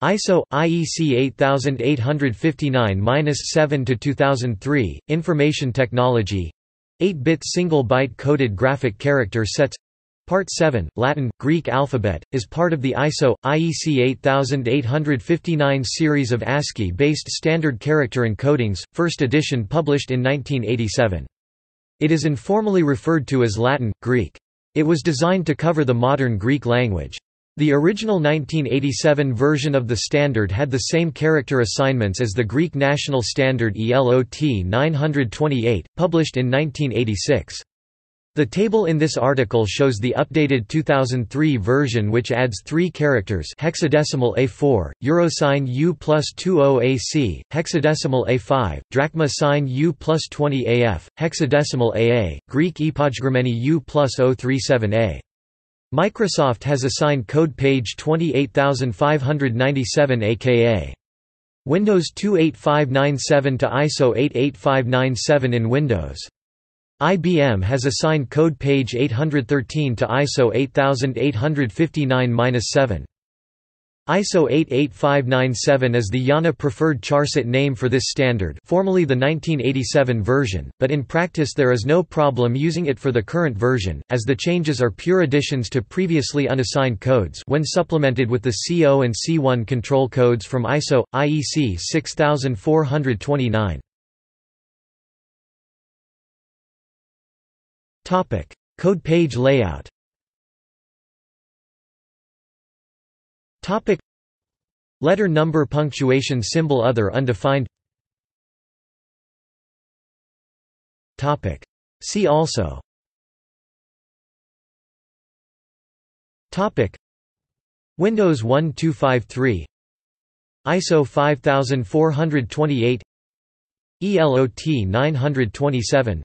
ISO IEC 8859-7 to 2003 Information Technology. 8-bit single byte coded graphic character sets Part 7 Latin Greek alphabet is part of the ISO IEC 8859 series of ASCII based standard character encodings first edition published in 1987 It is informally referred to as Latin Greek. It was designed to cover the modern Greek language the original 1987 version of the standard had the same character assignments as the Greek National Standard ELOT 928, published in 1986. The table in this article shows the updated 2003 version which adds three characters hexadecimal A4, euro sign U plus 20 AC, hexadecimal A5, drachma sign U plus 20 AF, hexadecimal AA, Greek ypogegrammeni U plus 037A. Microsoft has assigned code page 28597 aka Windows 28597 to ISO 88597 in Windows. IBM has assigned code page 813 to ISO 8859-7. ISO 88597 is the IANA preferred charset name for this standard formerly the 1987 version, but in practice there is no problem using it for the current version, as the changes are pure additions to previously unassigned codes when supplemented with the CO and C1 control codes from ISO, IEC 6429. Code page layout Topic. Letter number punctuation symbol other undefined. Topic. See also. Topic. Windows 1253 ISO 5428 ELOT 927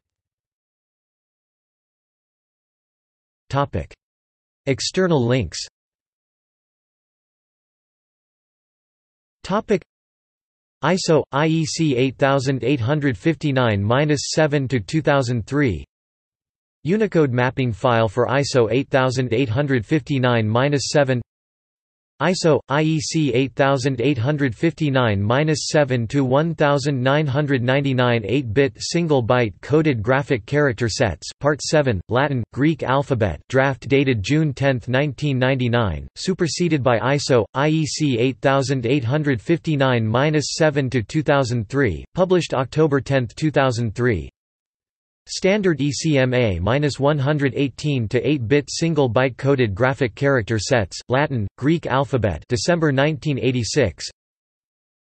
Topic. External links Topic. ISO IEC 8859-7 to 2003 Unicode mapping file for ISO 8859-7 ISO IEC 8859-7 to 1999 8-bit single byte coded graphic character sets Part 7 Latin Greek alphabet draft dated June 10, 1999 superseded by ISO IEC 8859-7 to 2003 published October 10, 2003 Standard ECMA-118 to 8-bit single byte coded graphic character sets, Latin, Greek alphabet, December 1986.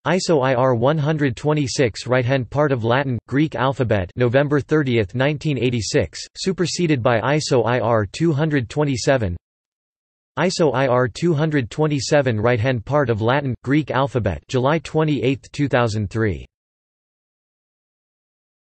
ISO IR 126 right-hand part of Latin, Greek alphabet, November 30, 1986, superseded by ISO IR 227. ISO IR 227 right-hand part of Latin, Greek alphabet, July 28, 2003.